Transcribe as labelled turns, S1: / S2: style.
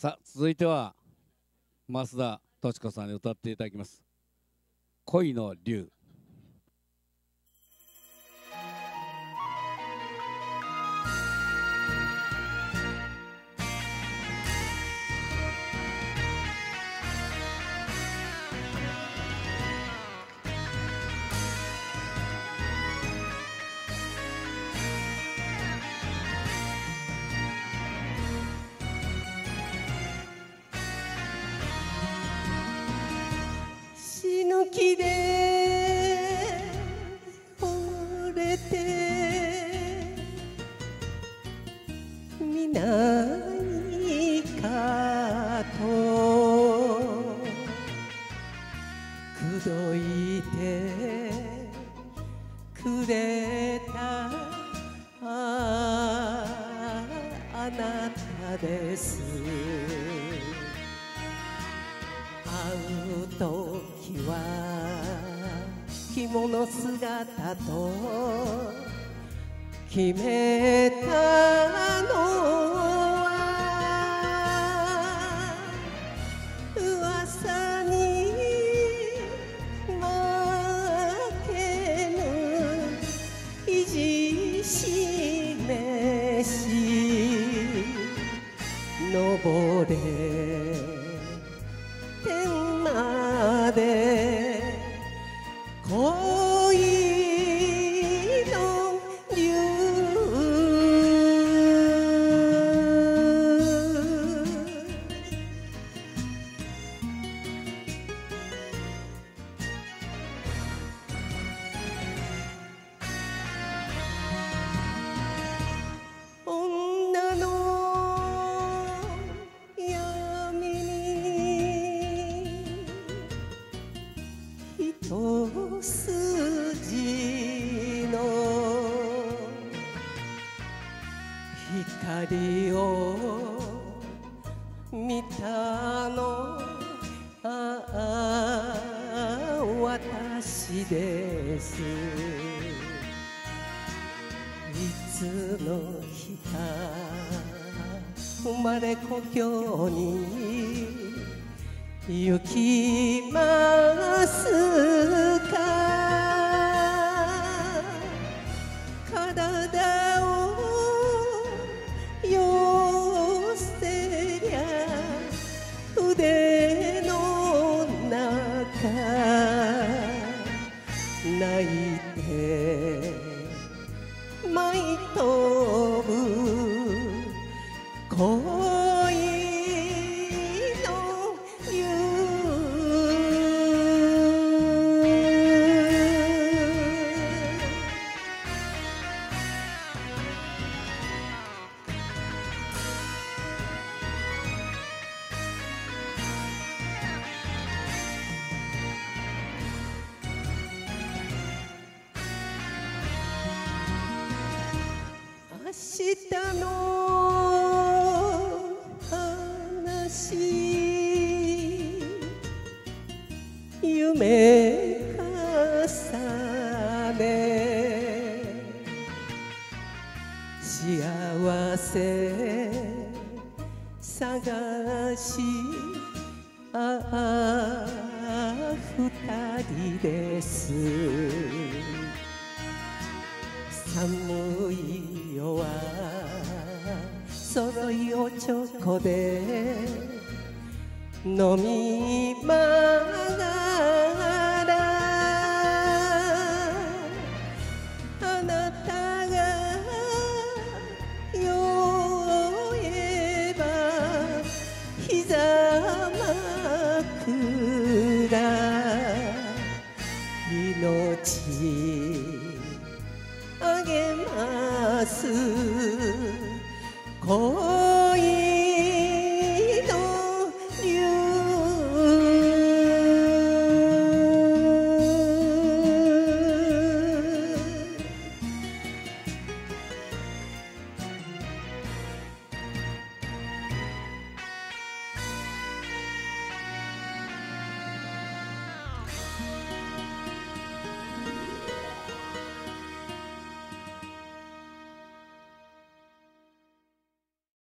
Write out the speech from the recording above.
S1: さあ続いては増田敏子さんに歌っていただきます「恋の竜」
S2: て見ないかと口説いてくれたああなたです。会う時は着物姿と決めたのは噂に負けぬ意地示し登れ。光を見たの。ああ私です。いつの日か生まれ故郷に行きますか。体明日の夢重ね幸せ探しああ二人です寒い夜は揃いおちょこで飲みまちあげます。恋